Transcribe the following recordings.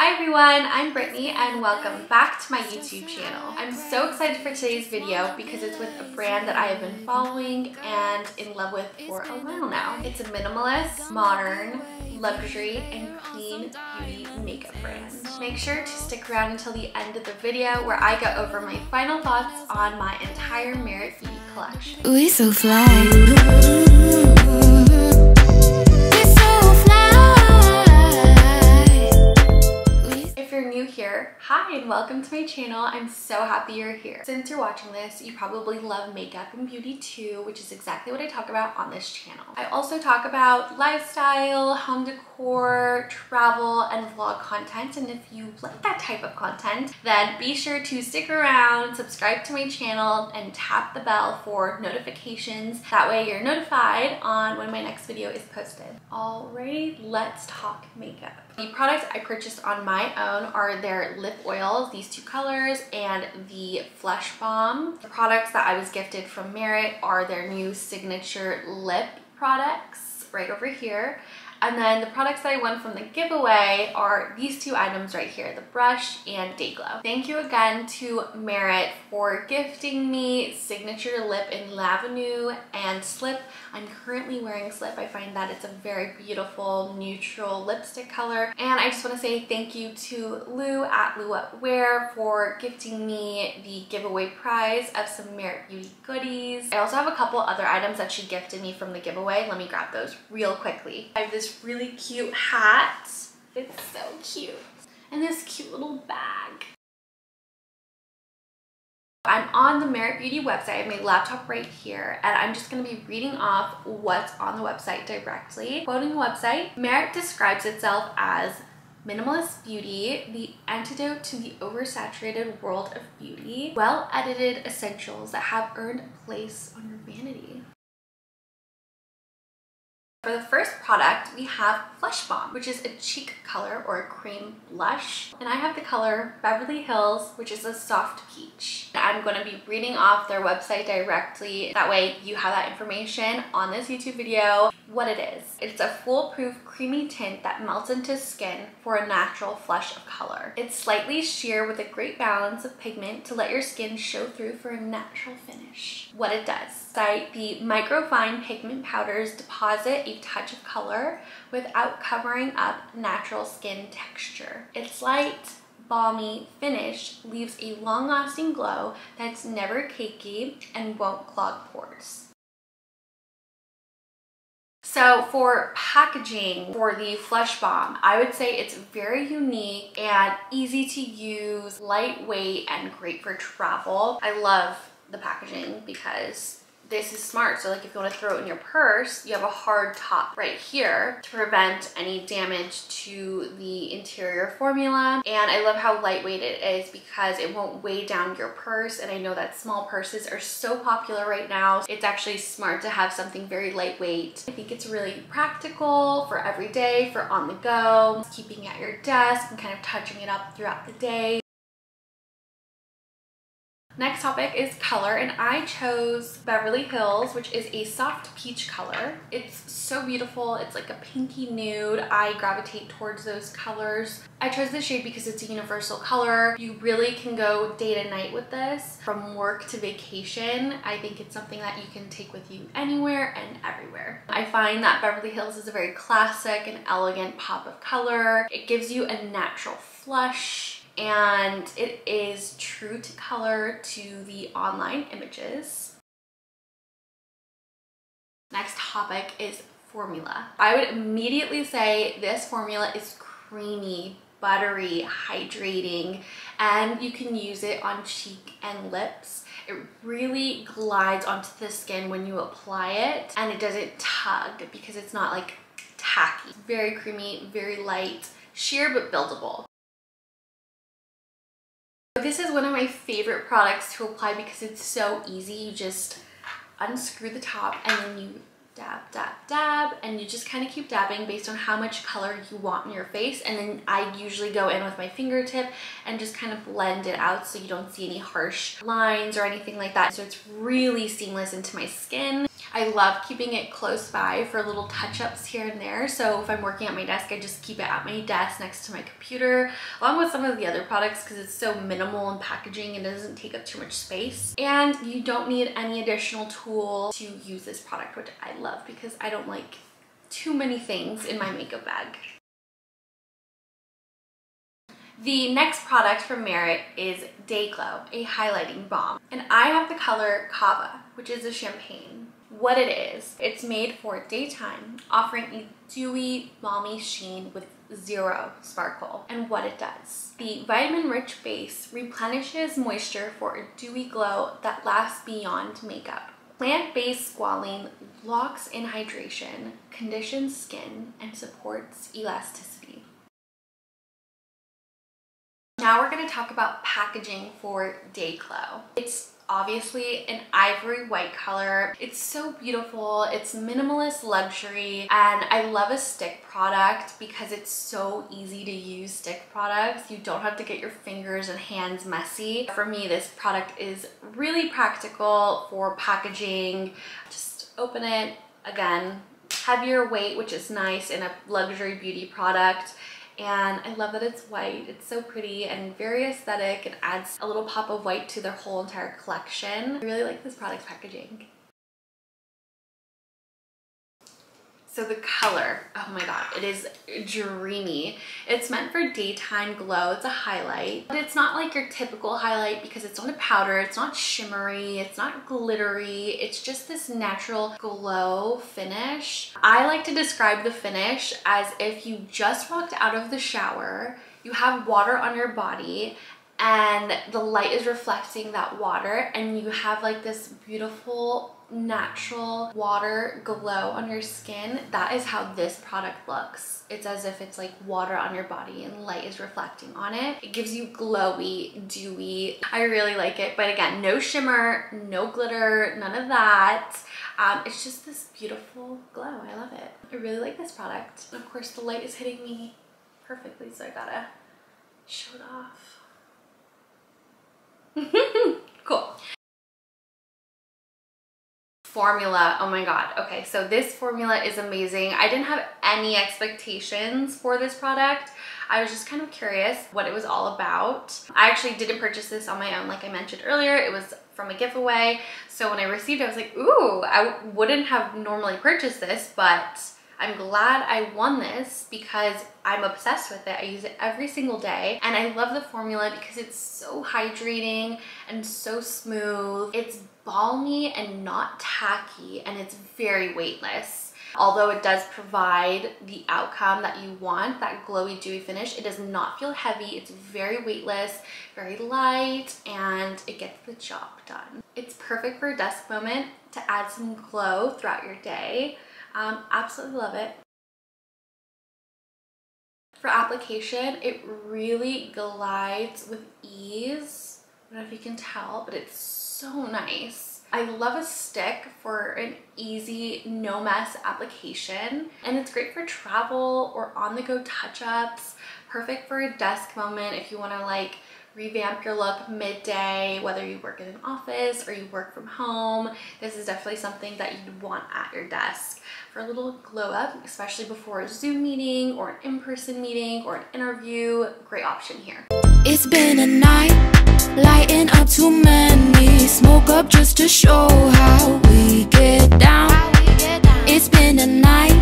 Hi everyone, I'm Brittany and welcome back to my YouTube channel. I'm so excited for today's video because it's with a brand that I have been following and in love with for a while now. It's a minimalist, modern, luxury, and clean beauty makeup brand. Make sure to stick around until the end of the video where I go over my final thoughts on my entire Merit Beauty collection. We so fly. New here, hi and welcome to my channel. I'm so happy you're here. Since you're watching this, you probably love makeup and beauty too, which is exactly what I talk about on this channel. I also talk about lifestyle, home decor, travel, and vlog content. And if you like that type of content, then be sure to stick around, subscribe to my channel, and tap the bell for notifications. That way you're notified on when my next video is posted. Alrighty, let's talk makeup. The products I purchased on my own are their lip oils, these two colors, and the Flush Balm. The products that I was gifted from Merit are their new signature lip products right over here. And then the products that I won from the giveaway are these two items right here, the brush and Day Glow. Thank you again to Merit for gifting me signature lip in Lavenue and Slip. I'm currently wearing Slip. I find that it's a very beautiful neutral lipstick color. And I just want to say thank you to Lou at Lou What Wear for gifting me the giveaway prize of some Merit Beauty goodies. I also have a couple other items that she gifted me from the giveaway. Let me grab those real quickly. I have this really cute hat. It's so cute. And this cute little bag. I'm on the Merit Beauty website. I have my laptop right here, and I'm just going to be reading off what's on the website directly. Quoting the website, Merit describes itself as minimalist beauty, the antidote to the oversaturated world of beauty, well-edited essentials that have earned a place on your vanity. For the first product, we have Flush Balm, which is a cheek color or a cream blush. And I have the color Beverly Hills, which is a soft peach. I'm going to be reading off their website directly. That way you have that information on this YouTube video. What it is. It's a foolproof creamy tint that melts into skin for a natural flush of color. It's slightly sheer with a great balance of pigment to let your skin show through for a natural finish. What it does. The microfine pigment powders deposit a touch of color without covering up natural skin texture. Its light, balmy finish leaves a long-lasting glow that's never cakey and won't clog pores. So for packaging for the Flush Balm, I would say it's very unique and easy to use, lightweight, and great for travel. I love the packaging because this is smart. So like if you want to throw it in your purse, you have a hard top right here to prevent any damage to the interior formula. And I love how lightweight it is because it won't weigh down your purse. And I know that small purses are so popular right now. It's actually smart to have something very lightweight. I think it's really practical for every day, for on the go, keeping at your desk and kind of touching it up throughout the day. Next topic is color and I chose Beverly Hills which is a soft peach color. It's so beautiful. It's like a pinky nude. I gravitate towards those colors. I chose this shade because it's a universal color. You really can go day to night with this from work to vacation. I think it's something that you can take with you anywhere and everywhere. I find that Beverly Hills is a very classic and elegant pop of color. It gives you a natural flush and it is true to color to the online images. Next topic is formula. I would immediately say this formula is creamy, buttery, hydrating, and you can use it on cheek and lips. It really glides onto the skin when you apply it and it doesn't tug because it's not like tacky. Very creamy, very light, sheer but buildable. This is one of my favorite products to apply because it's so easy. You just unscrew the top and then you dab, dab, dab, and you just kind of keep dabbing based on how much color you want in your face. And then I usually go in with my fingertip and just kind of blend it out so you don't see any harsh lines or anything like that. So it's really seamless into my skin. I love keeping it close by for little touch-ups here and there. So if I'm working at my desk, I just keep it at my desk next to my computer, along with some of the other products because it's so minimal in packaging and it doesn't take up too much space. And you don't need any additional tool to use this product, which I love because I don't like too many things in my makeup bag. The next product from Merit is Day Glow, a highlighting balm. And I have the color Kava, which is a champagne. What it is, it's made for daytime, offering a dewy, balmy sheen with zero sparkle. And what it does. The vitamin-rich base replenishes moisture for a dewy glow that lasts beyond makeup. Plant-based squalane locks in hydration, conditions skin, and supports elasticity. Now we're going to talk about packaging for Day. It's obviously an ivory white color. It's so beautiful. It's minimalist luxury and I love a stick product because it's so easy to use stick products. You don't have to get your fingers and hands messy. For me, this product is really practical for packaging. Just open it, again, heavier weight, which is nice in a luxury beauty product and I love that it's white. It's so pretty and very aesthetic. It adds a little pop of white to their whole entire collection. I really like this product's packaging. So the color, oh my god, it is dreamy. It's meant for daytime glow. It's a highlight, but it's not like your typical highlight because it's not a powder. It's not shimmery. It's not glittery. It's just this natural glow finish. I like to describe the finish as if you just walked out of the shower, you have water on your body, and the light is reflecting that water and you have like this beautiful natural water glow on your skin that is how this product looks. It's as if it's like water on your body and light is reflecting on it. It gives you glowy dewy. I really like it but again no shimmer no glitter none of that. Um, it's just this beautiful glow. I love it. I really like this product. Of course the light is hitting me perfectly so i gotta show it off. Cool. Formula, oh my god. Okay, so this formula is amazing. I didn't have any expectations for this product. I was just kind of curious what it was all about. I actually didn't purchase this on my own, like I mentioned earlier. It was from a giveaway. So when I received it, I was like, ooh, I wouldn't have normally purchased this, but I'm glad I won this because I'm obsessed with it. I use it every single day and I love the formula because it's so hydrating and so smooth. It's balmy and not tacky and it's very weightless. Although it does provide the outcome that you want, that glowy dewy finish, it does not feel heavy. It's very weightless, very light, and it gets the job done. It's perfect for a desk moment to add some glow throughout your day. Um, absolutely love it. For application, it really glides with ease. I don't know if you can tell, but it's so nice. I love a stick for an easy, no mess application. And it's great for travel or on the go touch-ups. Perfect for a desk moment if you wanna like revamp your look midday, whether you work in an office or you work from home. This is definitely something that you'd want at your desk for a little glow up, especially before a Zoom meeting or an in-person meeting or an interview. Great option here. It's been a night, lighting up too many. Smoke up just to show how we get down. It's been a night,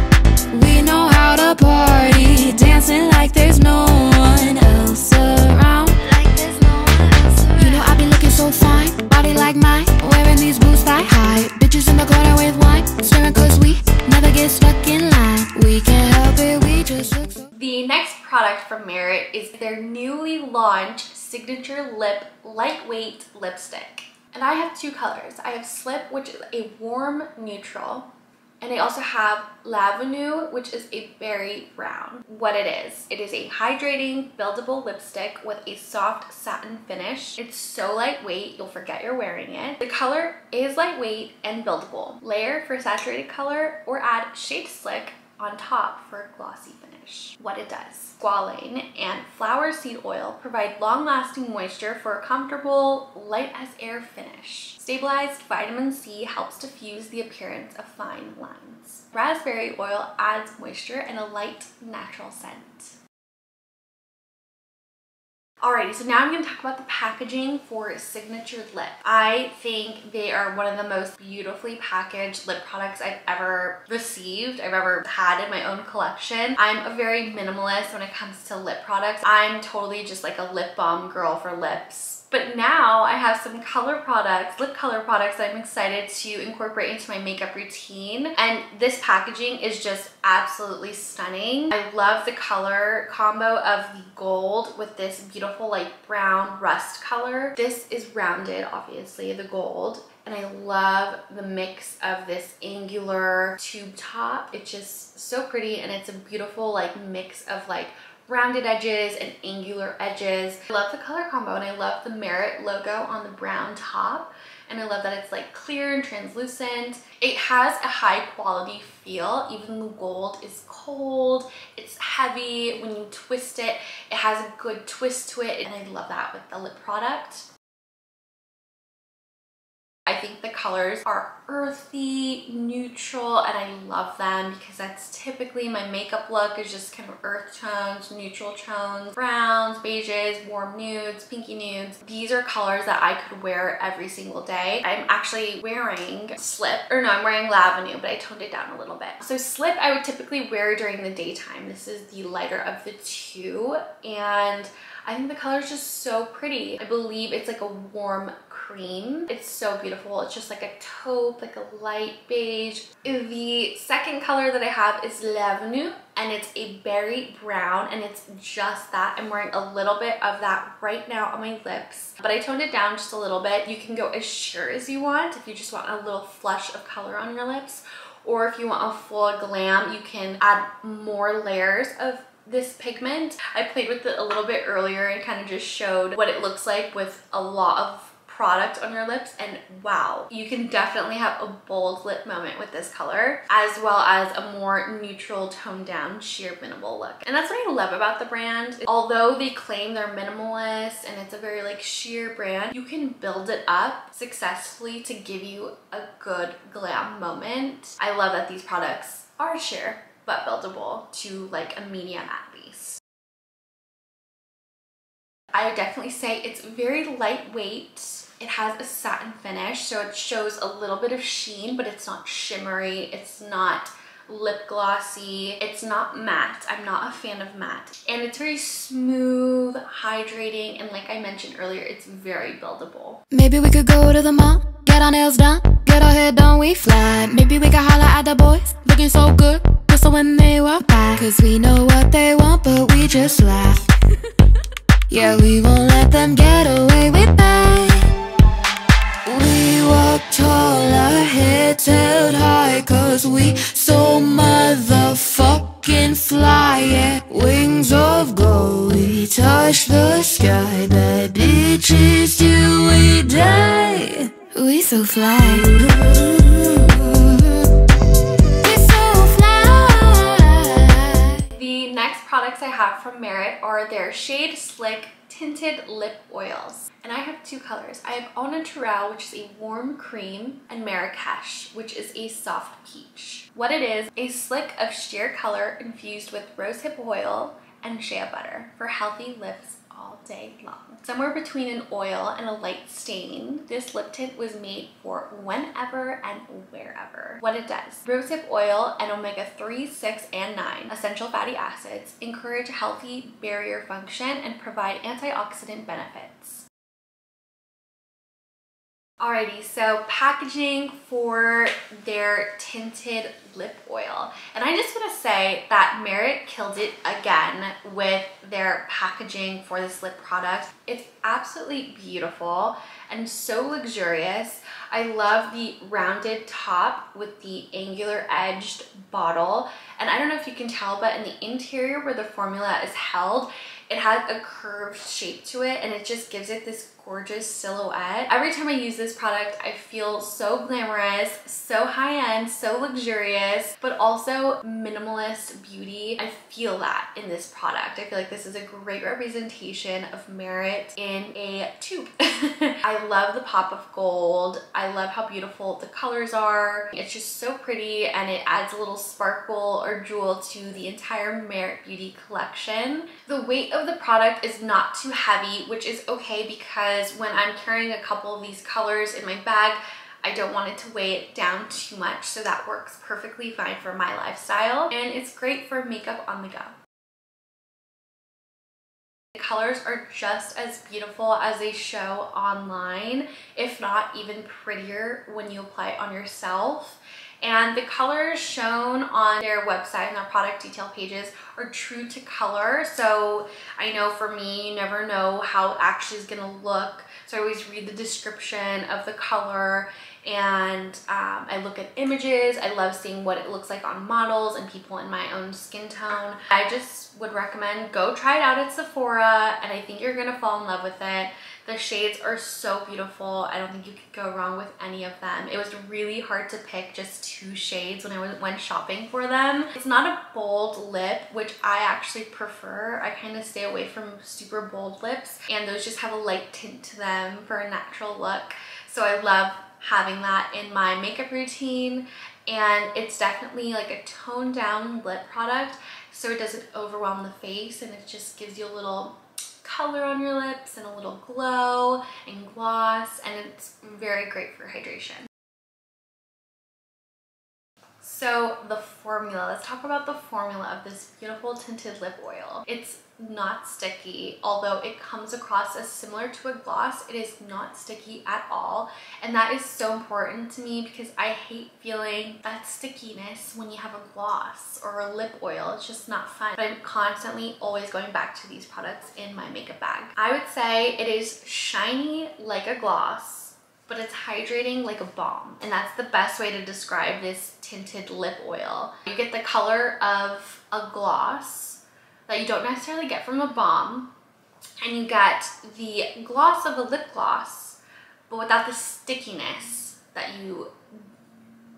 we know how to party. Dancing like there's no one else fine, body like mine. Wearing these boots thigh high. Bitches in the corner with wine, cause we never get stuck in line. We can't help it, we just look so. The next product from Merit is their newly launched Signature Lip Lightweight Lipstick. And I have two colors. I have Slip, which is a warm neutral, and I also have L'Avenue, which is a berry brown. What it is, it is a hydrating, buildable lipstick with a soft satin finish. It's so lightweight, you'll forget you're wearing it. The color is lightweight and buildable. Layer for saturated color or add Shade Slick on top for a glossy finish. What it does. Squalane and flower seed oil provide long-lasting moisture for a comfortable, light as air finish. Stabilized vitamin C helps diffuse the appearance of fine lines. Raspberry oil adds moisture and a light, natural scent. Alrighty, so now I'm going to talk about the packaging for Signature Lip. I think they are one of the most beautifully packaged lip products I've ever received, I've ever had in my own collection. I'm a very minimalist when it comes to lip products. I'm totally just like a lip balm girl for lips but now I have some color products, lip color products I'm excited to incorporate into my makeup routine. And this packaging is just absolutely stunning. I love the color combo of the gold with this beautiful like brown rust color. This is rounded, obviously, the gold and I love the mix of this angular tube top. It's just so pretty and it's a beautiful like mix of like rounded edges and angular edges. I love the color combo and I love the Merit logo on the brown top and I love that it's like clear and translucent. It has a high quality feel, even the gold is cold, it's heavy. When you twist it, it has a good twist to it and I love that with the lip product. I think the colors are earthy, neutral, and I love them because that's typically my makeup look is just kind of earth tones, neutral tones, browns, beiges, warm nudes, pinky nudes. These are colors that I could wear every single day. I'm actually wearing Slip, or no, I'm wearing L'Avenue, but I toned it down a little bit. So Slip I would typically wear during the daytime. This is the lighter of the two, and I think the color is just so pretty. I believe it's like a warm cream. It's so beautiful. It's just like a taupe, like a light beige. The second color that I have is L'Avenue and it's a berry brown and it's just that. I'm wearing a little bit of that right now on my lips, but I toned it down just a little bit. You can go as sheer as you want if you just want a little flush of color on your lips or if you want a full glam, you can add more layers of this pigment. I played with it a little bit earlier and kind of just showed what it looks like with a lot of product on your lips and wow you can definitely have a bold lip moment with this color as well as a more neutral toned down sheer minimal look and that's what I love about the brand although they claim they're minimalist and it's a very like sheer brand you can build it up successfully to give you a good glam moment I love that these products are sheer but buildable to like a medium at least. I would definitely say it's very lightweight. It has a satin finish, so it shows a little bit of sheen, but it's not shimmery. It's not lip glossy. It's not matte. I'm not a fan of matte. And it's very smooth, hydrating, and like I mentioned earlier, it's very buildable. Maybe we could go to the mall, get our nails done, get our hair done, we fly. Maybe we could holler at the boys, looking so good so when they walk by Cause we know what they want but we just laugh Yeah, we won't let them get away We so fly The next products I have from Merit are their Shade Slick Tinted Lip Oils. And I have two colors. I have Au Naturel, which is a warm cream, and Marrakesh, which is a soft peach. What it is, a slick of sheer color infused with rosehip oil and shea butter for healthy lips all day long. Somewhere between an oil and a light stain, this lip tint was made for whenever and wherever. What it does, rosehip oil and omega-3, 6, and 9 essential fatty acids encourage healthy barrier function and provide antioxidant benefits. Alrighty, so packaging for their tinted lip oil. And I just want to say that Merit killed it again with their packaging for this lip product. It's absolutely beautiful and so luxurious. I love the rounded top with the angular edged bottle. And I don't know if you can tell, but in the interior where the formula is held, it has a curved shape to it and it just gives it this gorgeous silhouette. Every time I use this product, I feel so glamorous, so high-end, so luxurious, but also minimalist beauty. I feel that in this product. I feel like this is a great representation of Merit in a tube. I love the pop of gold. I love how beautiful the colors are. It's just so pretty and it adds a little sparkle or jewel to the entire Merit Beauty collection. The weight of the product is not too heavy, which is okay because when I'm carrying a couple of these colors in my bag, I don't want it to weigh it down too much, so that works perfectly fine for my lifestyle. And it's great for makeup on the go. The colors are just as beautiful as they show online, if not even prettier when you apply it on yourself. And the colors shown on their website and their product detail pages are true to color. So I know for me, you never know how it actually is gonna look. So I always read the description of the color and um, I look at images. I love seeing what it looks like on models and people in my own skin tone. I just would recommend go try it out at Sephora and I think you're gonna fall in love with it. The shades are so beautiful. I don't think you could go wrong with any of them. It was really hard to pick just two shades when I went shopping for them. It's not a bold lip, which I actually prefer. I kind of stay away from super bold lips and those just have a light tint to them for a natural look. So I love having that in my makeup routine and it's definitely like a toned down lip product so it doesn't overwhelm the face and it just gives you a little color on your lips and a little glow and gloss and it's very great for hydration. So the formula, let's talk about the formula of this beautiful tinted lip oil. It's not sticky, although it comes across as similar to a gloss. It is not sticky at all. And that is so important to me because I hate feeling that stickiness when you have a gloss or a lip oil. It's just not fun. But I'm constantly always going back to these products in my makeup bag. I would say it is shiny like a gloss but it's hydrating like a balm. And that's the best way to describe this tinted lip oil. You get the color of a gloss that you don't necessarily get from a balm, and you get the gloss of a lip gloss, but without the stickiness that you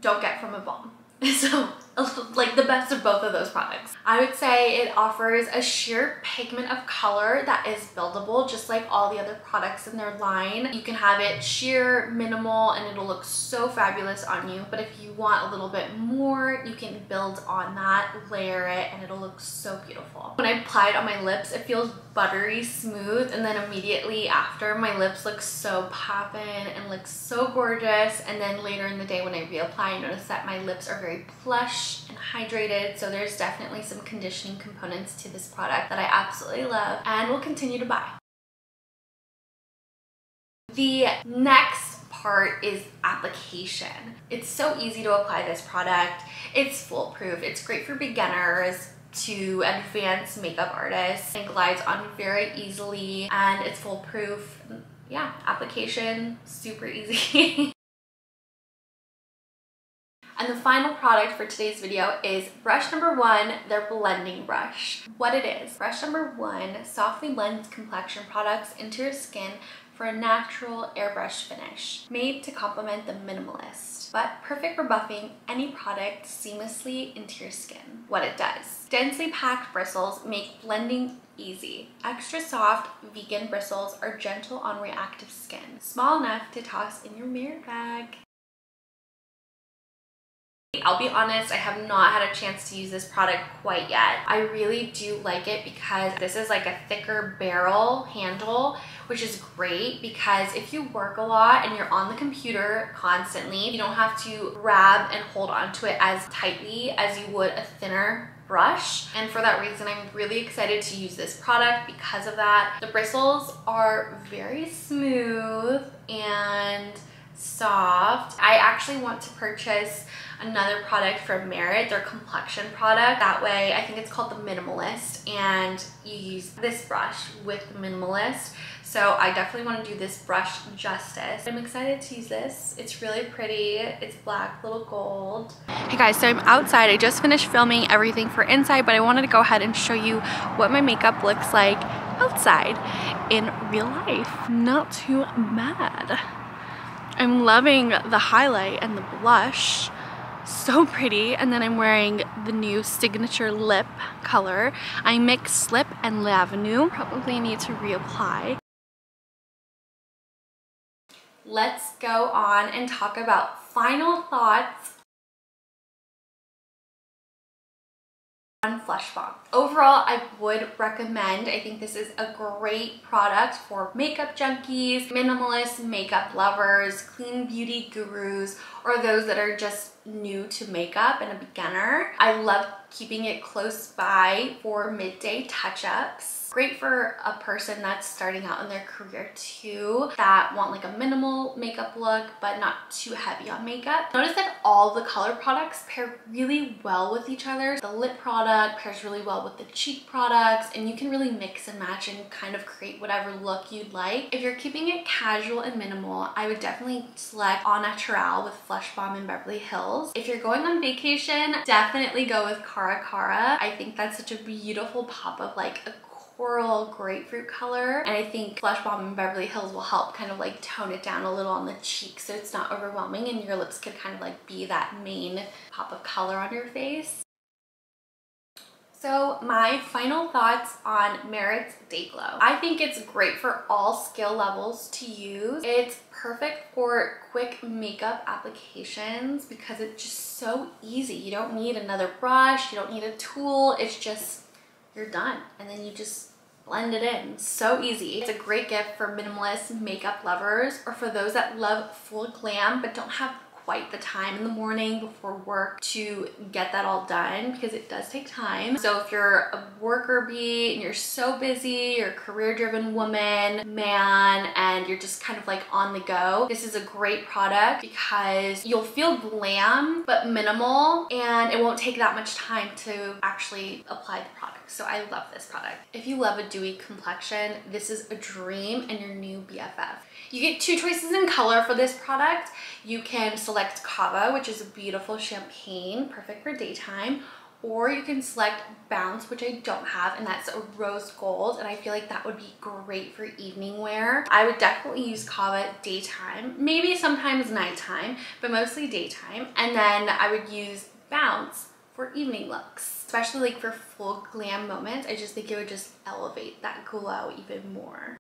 don't get from a balm. So like the best of both of those products. I would say it offers a sheer pigment of color that is buildable just like all the other products in their line. You can have it sheer, minimal, and it'll look so fabulous on you. But if you want a little bit more, you can build on that, layer it, and it'll look so beautiful. When I apply it on my lips, it feels buttery smooth and then immediately after my lips look so poppin' and look so gorgeous and then later in the day when I reapply I notice that my lips are very plush and hydrated. So there's definitely some conditioning components to this product that I absolutely love and will continue to buy. The next part is application. It's so easy to apply this product. It's foolproof. It's great for beginners to advanced makeup artists. It glides on very easily and it's foolproof. Yeah, application, super easy. And the final product for today's video is brush number one, their blending brush. What it is, brush number one softly blends complexion products into your skin for a natural airbrush finish, made to complement the minimalist, but perfect for buffing any product seamlessly into your skin. What it does. Densely packed bristles make blending easy. Extra soft vegan bristles are gentle on reactive skin, small enough to toss in your mirror bag. I'll be honest, I have not had a chance to use this product quite yet. I really do like it because this is like a thicker barrel handle, which is great because if you work a lot and you're on the computer constantly, you don't have to grab and hold onto it as tightly as you would a thinner brush and for that reason I'm really excited to use this product because of that. The bristles are very smooth and soft. I actually want to purchase another product from Merit, their complexion product. That way, I think it's called the Minimalist, and you use this brush with the Minimalist. So I definitely want to do this brush justice. I'm excited to use this. It's really pretty. It's black, little gold. Hey guys, so I'm outside. I just finished filming everything for inside, but I wanted to go ahead and show you what my makeup looks like outside in real life. Not too bad. I'm loving the highlight and the blush. So pretty. And then I'm wearing the new signature lip color. I mix Slip and L'Avenue. Probably need to reapply. Let's go on and talk about final thoughts on Flush Balm. Overall, I would recommend. I think this is a great product for makeup junkies, minimalist makeup lovers, clean beauty gurus, or those that are just new to makeup and a beginner. I love keeping it close by for midday touch-ups Great for a person that's starting out in their career too, that want like a minimal makeup look, but not too heavy on makeup. Notice that all the color products pair really well with each other. The lip product pairs really well with the cheek products, and you can really mix and match and kind of create whatever look you'd like. If you're keeping it casual and minimal, I would definitely select Au Naturel with Flush Balm in Beverly Hills. If you're going on vacation, definitely go with Cara Cara. I think that's such a beautiful pop of like a coral grapefruit color. And I think Flush Balm in Beverly Hills will help kind of like tone it down a little on the cheeks so it's not overwhelming and your lips could kind of like be that main pop of color on your face. So my final thoughts on Merit's Day Glow. I think it's great for all skill levels to use. It's perfect for quick makeup applications because it's just so easy. You don't need another brush, you don't need a tool. It's just, you're done. And then you just blend it in. So easy. It's a great gift for minimalist makeup lovers or for those that love full glam but don't have quite the time in the morning before work to get that all done because it does take time. So if you're a worker bee and you're so busy, you're a career driven woman, man, and you're just kind of like on the go, this is a great product because you'll feel glam but minimal and it won't take that much time to actually apply the product. So I love this product. If you love a dewy complexion, this is a dream and your new BFF. You get two choices in color for this product. You can select Kava, which is a beautiful champagne, perfect for daytime, or you can select Bounce, which I don't have, and that's a rose gold, and I feel like that would be great for evening wear. I would definitely use Kava daytime, maybe sometimes nighttime, but mostly daytime, and then I would use Bounce for evening looks, especially like for full glam moments. I just think it would just elevate that glow even more.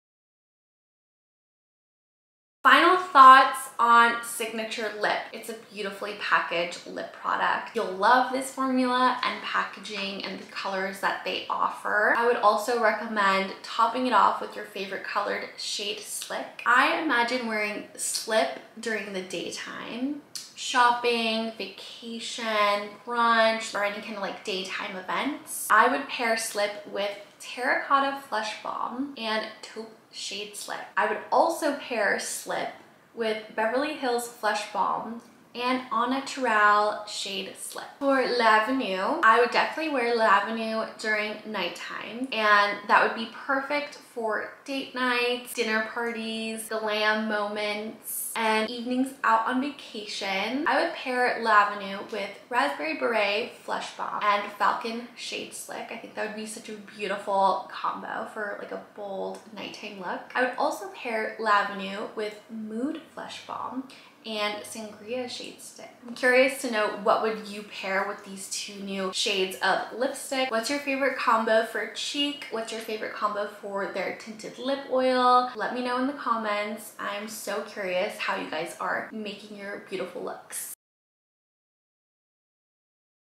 Thoughts on Signature Lip. It's a beautifully packaged lip product. You'll love this formula and packaging and the colors that they offer. I would also recommend topping it off with your favorite colored shade Slick. I imagine wearing Slip during the daytime shopping, vacation, brunch, or any kind of like daytime events. I would pair Slip with Terracotta Flush Balm and Taupe Shade Slick. I would also pair Slip with Beverly Hills Flush Balm and Au Naturel Shade Slick. For L'Avenue, I would definitely wear L'Avenue during nighttime and that would be perfect for date nights, dinner parties, glam moments, and evenings out on vacation. I would pair L'Avenue with Raspberry Beret Flush Balm and Falcon Shade Slick. I think that would be such a beautiful combo for like a bold nighttime look. I would also pair L'Avenue with Mood Flush Balm and Sangria Shade Slick. I'm curious to know what would you pair with these two new shades of lipstick. What's your favorite combo for cheek? What's your favorite combo for their tinted lip oil? Let me know in the comments. I'm so curious how you guys are making your beautiful looks.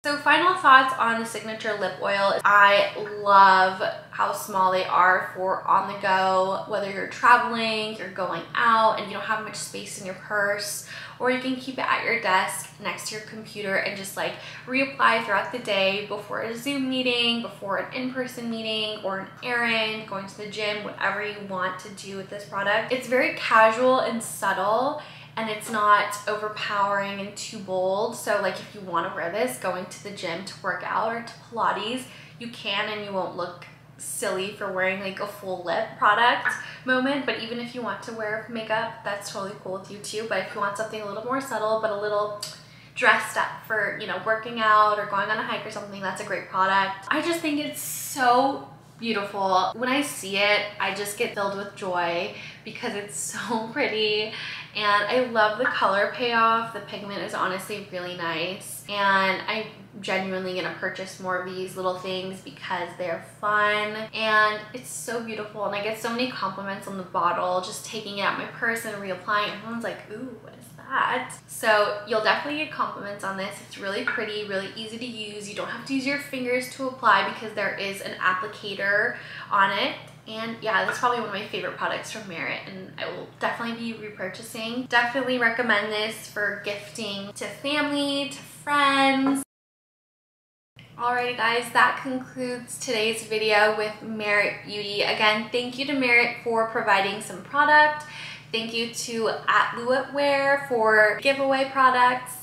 So final thoughts on the Signature Lip Oil. I love how small they are for on the go, whether you're traveling, you're going out and you don't have much space in your purse, or you can keep it at your desk next to your computer and just like reapply throughout the day before a Zoom meeting, before an in-person meeting or an errand, going to the gym, whatever you want to do with this product. It's very casual and subtle and it's not overpowering and too bold. So like if you want to wear this going to the gym to work out or to Pilates, you can and you won't look silly for wearing like a full lip product moment but even if you want to wear makeup that's totally cool with you too but if you want something a little more subtle but a little dressed up for you know working out or going on a hike or something that's a great product I just think it's so beautiful. When I see it, I just get filled with joy because it's so pretty and I love the color payoff. The pigment is honestly really nice. And I'm genuinely gonna purchase more of these little things because they're fun. And it's so beautiful. And I get so many compliments on the bottle just taking it out my purse and reapplying everyone's like ooh what is that? So you'll definitely get compliments on this. It's really pretty really easy to use. You don't have to use your fingers to apply because there is an applicator on it and yeah, that's probably one of my favorite products from Merit and I will definitely be repurchasing. Definitely recommend this for gifting to family, to friends. Alrighty guys, that concludes today's video with Merit Beauty. Again, thank you to Merit for providing some product. Thank you to At Wear for giveaway products.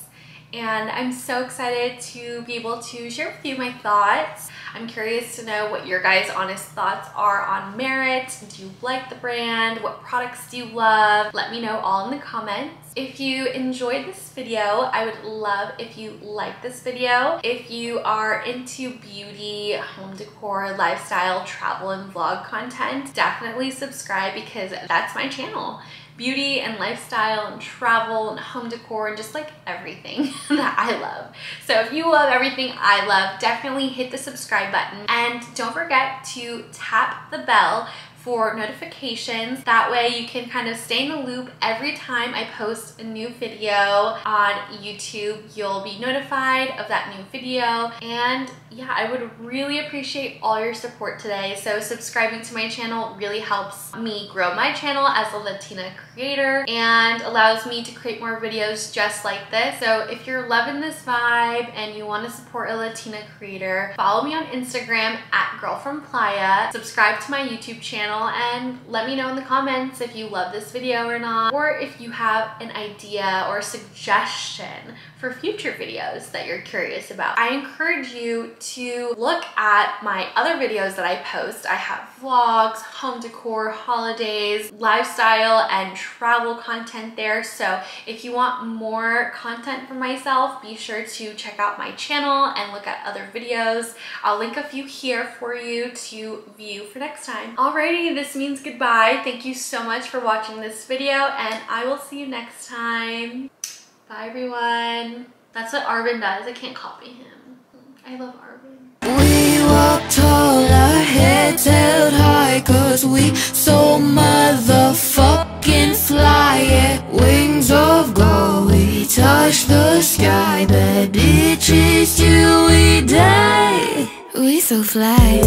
And I'm so excited to be able to share with you my thoughts. I'm curious to know what your guys' honest thoughts are on Merit. Do you like the brand? What products do you love? Let me know all in the comments. If you enjoyed this video, I would love if you like this video. If you are into beauty, home decor, lifestyle, travel, and vlog content, definitely subscribe because that's my channel beauty and lifestyle and travel and home decor and just like everything that I love. So if you love everything I love, definitely hit the subscribe button and don't forget to tap the bell for notifications. That way you can kind of stay in the loop every time I post a new video on YouTube. You'll be notified of that new video. And yeah, I would really appreciate all your support today. So subscribing to my channel really helps me grow my channel as a Latina creator and allows me to create more videos just like this. So if you're loving this vibe and you want to support a Latina creator, follow me on Instagram at Girl From Playa. Subscribe to my YouTube channel and let me know in the comments if you love this video or not, or if you have an idea or suggestion for future videos that you're curious about. I encourage you to look at my other videos that I post. I have vlogs, home decor, holidays, lifestyle, and travel content there. So if you want more content from myself, be sure to check out my channel and look at other videos. I'll link a few here for you to view for next time. Alrighty, this means goodbye. Thank you so much for watching this video and I will see you next time. Bye everyone. That's what Arvin does. I can't copy him. I love Arvin. We walk tall, our heads held high Cause we so motherfucking fly yeah. Wings of gold, we touch the sky Bad bitches till we die We so fly